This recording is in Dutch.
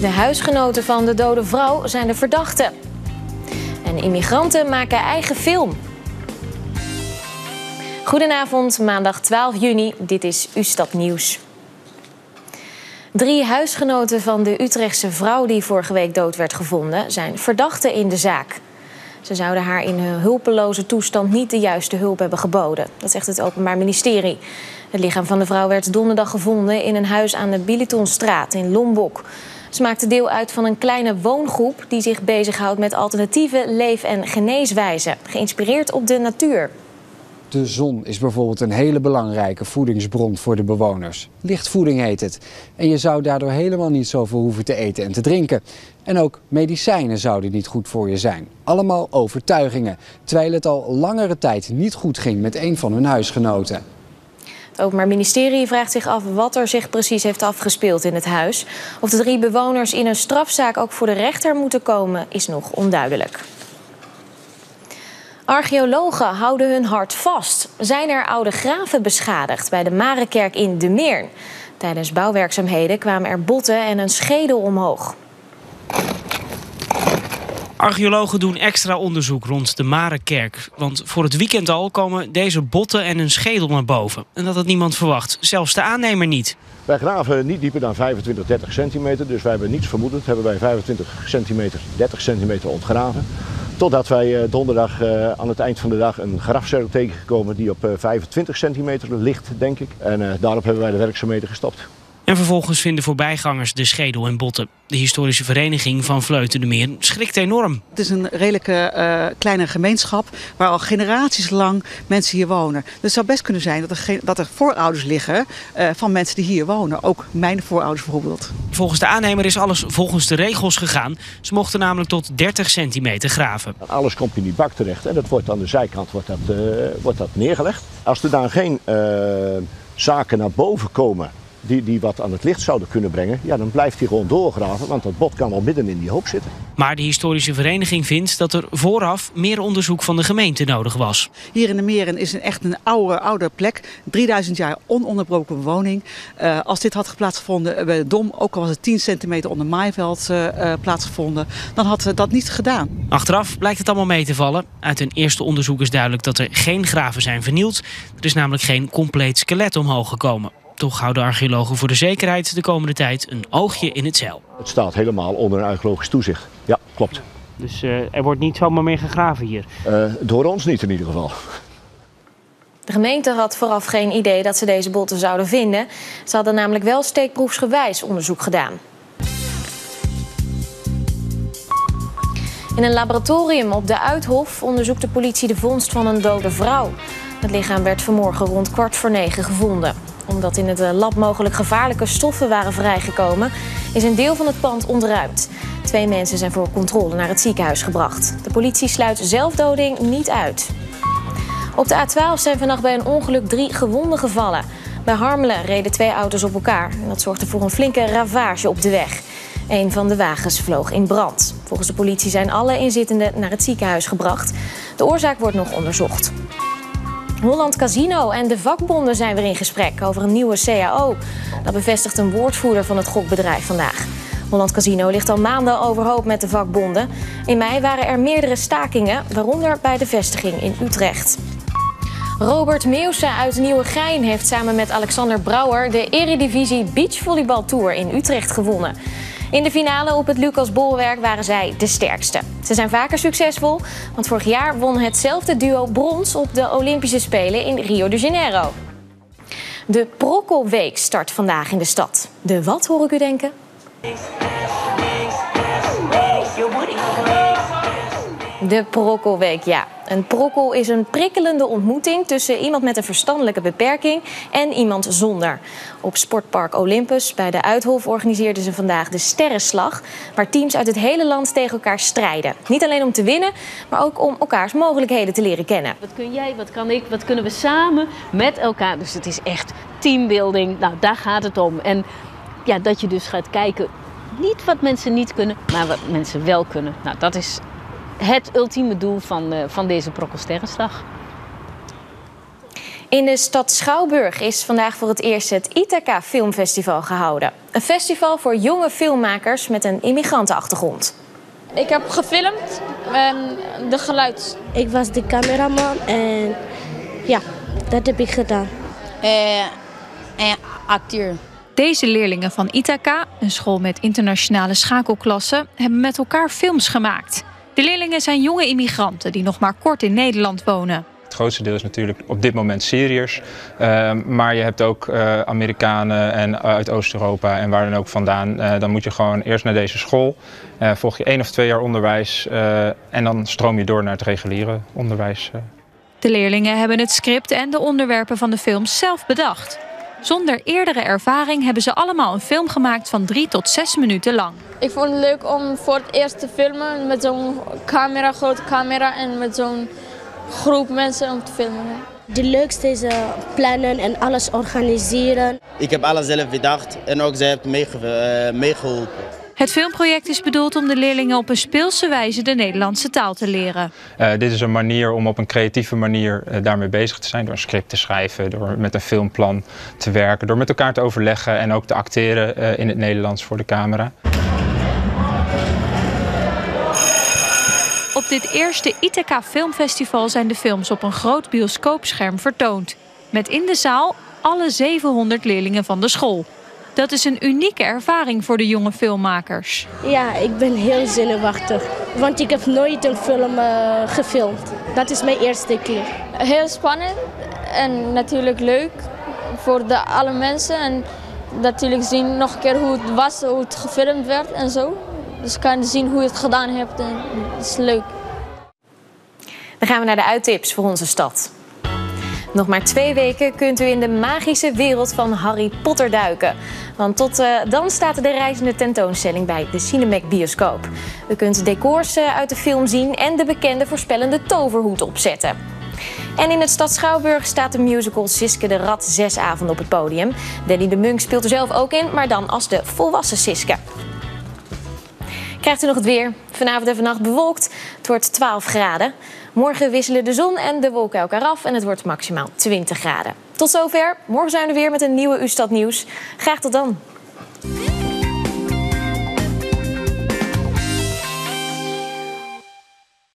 De huisgenoten van de dode vrouw zijn de verdachten. En immigranten maken eigen film. Goedenavond, maandag 12 juni. Dit is Ustad Nieuws. Drie huisgenoten van de Utrechtse vrouw die vorige week dood werd gevonden... zijn verdachten in de zaak. Ze zouden haar in hun hulpeloze toestand niet de juiste hulp hebben geboden. Dat zegt het Openbaar Ministerie. Het lichaam van de vrouw werd donderdag gevonden in een huis aan de Bilitonstraat in Lombok. Ze maakte deel uit van een kleine woongroep die zich bezighoudt met alternatieve leef- en geneeswijzen, geïnspireerd op de natuur. De zon is bijvoorbeeld een hele belangrijke voedingsbron voor de bewoners. Lichtvoeding heet het. En je zou daardoor helemaal niet zoveel hoeven te eten en te drinken. En ook medicijnen zouden niet goed voor je zijn. Allemaal overtuigingen. Terwijl het al langere tijd niet goed ging met een van hun huisgenoten. Het Openbaar Ministerie vraagt zich af wat er zich precies heeft afgespeeld in het huis. Of de drie bewoners in een strafzaak ook voor de rechter moeten komen, is nog onduidelijk. Archeologen houden hun hart vast. Zijn er oude graven beschadigd bij de Marenkerk in De Meern? Tijdens bouwwerkzaamheden kwamen er botten en een schedel omhoog. Archeologen doen extra onderzoek rond de Marenkerk. Want voor het weekend al komen deze botten en een schedel naar boven. En dat had niemand verwacht, zelfs de aannemer niet. Wij graven niet dieper dan 25, 30 centimeter. Dus wij hebben niets vermoedend. Hebben wij 25 centimeter, 30 centimeter ontgraven. Totdat wij eh, donderdag uh, aan het eind van de dag een grafzerk tegengekomen die op uh, 25 centimeter ligt, denk ik. En daarop hebben wij de werkzaamheden gestopt. En vervolgens vinden voorbijgangers de schedel en botten. De historische vereniging van Vleuten de Meer schrikt enorm. Het is een redelijke uh, kleine gemeenschap waar al generaties lang mensen hier wonen. Dus het zou best kunnen zijn dat er, dat er voorouders liggen uh, van mensen die hier wonen. Ook mijn voorouders bijvoorbeeld. Volgens de aannemer is alles volgens de regels gegaan. Ze mochten namelijk tot 30 centimeter graven. Alles komt in die bak terecht en dat wordt aan de zijkant wordt dat, uh, wordt dat neergelegd. Als er dan geen zaken naar boven komen die, die wat aan het licht zouden kunnen brengen, ja, dan blijft hij gewoon doorgraven, want dat bot kan al midden in die hoop zitten. Maar de historische vereniging vindt dat er vooraf meer onderzoek van de gemeente nodig was. Hier in de Meren is een echt een oude, oude plek, 3000 jaar ononderbroken bewoning. Uh, als dit had plaatsgevonden bij de Dom, ook al was het 10 centimeter onder maaiveld uh, uh, plaatsgevonden, dan had dat niet gedaan. Achteraf blijkt het allemaal mee te vallen. Uit een eerste onderzoek is duidelijk dat er geen graven zijn vernield. Er is namelijk geen compleet skelet omhoog gekomen. Toch houden archeologen voor de zekerheid de komende tijd een oogje in het zeil. Het staat helemaal onder een archeologisch toezicht. Ja, klopt. Dus uh, er wordt niet zomaar meer gegraven hier? Uh, door ons niet in ieder geval. De gemeente had vooraf geen idee dat ze deze botten zouden vinden. Ze hadden namelijk wel steekproefsgewijs onderzoek gedaan. In een laboratorium op de Uithof onderzoekt de politie de vondst van een dode vrouw. Het lichaam werd vanmorgen rond kwart voor negen gevonden omdat in het lab mogelijk gevaarlijke stoffen waren vrijgekomen, is een deel van het pand ontruimd. Twee mensen zijn voor controle naar het ziekenhuis gebracht. De politie sluit zelfdoding niet uit. Op de A12 zijn vannacht bij een ongeluk drie gewonden gevallen. Bij Harmelen reden twee auto's op elkaar. En dat zorgde voor een flinke ravage op de weg. Een van de wagens vloog in brand. Volgens de politie zijn alle inzittenden naar het ziekenhuis gebracht. De oorzaak wordt nog onderzocht. Holland Casino en de vakbonden zijn weer in gesprek over een nieuwe CAO. Dat bevestigt een woordvoerder van het gokbedrijf vandaag. Holland Casino ligt al maanden overhoop met de vakbonden. In mei waren er meerdere stakingen, waaronder bij de vestiging in Utrecht. Robert Meeuwse uit Nieuwegein heeft samen met Alexander Brouwer de Eredivisie Beachvolleybal Tour in Utrecht gewonnen. In de finale op het Lucas Bolwerk waren zij de sterkste. Ze zijn vaker succesvol, want vorig jaar won hetzelfde duo brons op de Olympische Spelen in Rio de Janeiro. De Prokkelweek start vandaag in de stad. De wat hoor ik u denken? De Prokkelweek, ja. Een prokkel is een prikkelende ontmoeting tussen iemand met een verstandelijke beperking en iemand zonder. Op Sportpark Olympus bij de Uithof organiseerden ze vandaag de Sterrenslag, waar teams uit het hele land tegen elkaar strijden. Niet alleen om te winnen, maar ook om elkaars mogelijkheden te leren kennen. Wat kun jij, wat kan ik, wat kunnen we samen met elkaar? Dus het is echt teambuilding. Nou, daar gaat het om. En ja, dat je dus gaat kijken, niet wat mensen niet kunnen, maar wat mensen wel kunnen. Nou, dat is het ultieme doel van, uh, van deze Brokkelsterrenslag. In de stad Schouwburg is vandaag voor het eerst het Ithaca Filmfestival gehouden. Een festival voor jonge filmmakers met een immigrantenachtergrond. Ik heb gefilmd en de geluid. Ik was de cameraman en ja, dat heb ik gedaan. Eh, en acteur. Deze leerlingen van Ithaca, een school met internationale schakelklassen, hebben met elkaar films gemaakt. De leerlingen zijn jonge immigranten die nog maar kort in Nederland wonen. Het grootste deel is natuurlijk op dit moment Syriërs. Uh, maar je hebt ook uh, Amerikanen en uit Oost-Europa en waar dan ook vandaan. Uh, dan moet je gewoon eerst naar deze school. volg je één of twee jaar onderwijs en dan stroom je door naar het reguliere onderwijs. De leerlingen hebben het script en de onderwerpen van de films zelf bedacht. Zonder eerdere ervaring hebben ze allemaal een film gemaakt van drie tot zes minuten lang. Ik vond het leuk om voor het eerst te filmen met zo'n camera, grote camera en met zo'n groep mensen om te filmen. De leukste is uh, plannen en alles organiseren. Ik heb alles zelf bedacht en ook zij heeft uh, meegeholpen. Het filmproject is bedoeld om de leerlingen op een speelse wijze de Nederlandse taal te leren. Uh, dit is een manier om op een creatieve manier uh, daarmee bezig te zijn. Door een script te schrijven, door met een filmplan te werken, door met elkaar te overleggen en ook te acteren uh, in het Nederlands voor de camera. Op dit eerste Ithaca Filmfestival zijn de films op een groot bioscoopscherm vertoond. Met in de zaal alle 700 leerlingen van de school. Dat is een unieke ervaring voor de jonge filmmakers. Ja, ik ben heel zenuwachtig. Want ik heb nooit een film uh, gefilmd. Dat is mijn eerste keer. Heel spannend en natuurlijk leuk voor de, alle mensen. En natuurlijk zien nog een keer hoe het was, hoe het gefilmd werd en zo. Dus kan zien hoe je het gedaan hebt en dat is leuk. Dan gaan we naar de uittips voor onze stad. Nog maar twee weken kunt u in de magische wereld van Harry Potter duiken. Want tot uh, dan staat de reizende tentoonstelling bij de Cinemac Bioscoop. U kunt decors uh, uit de film zien en de bekende voorspellende toverhoed opzetten. En in het stad Schouwburg staat de musical Siske de Rat zes avonden op het podium. Danny de Munk speelt er zelf ook in, maar dan als de volwassen Siske. Krijgt u nog het weer? Vanavond en vannacht bewolkt. Het wordt 12 graden. Morgen wisselen de zon en de wolken elkaar af en het wordt maximaal 20 graden. Tot zover. Morgen zijn we weer met een nieuwe Ustad Nieuws. Graag tot dan.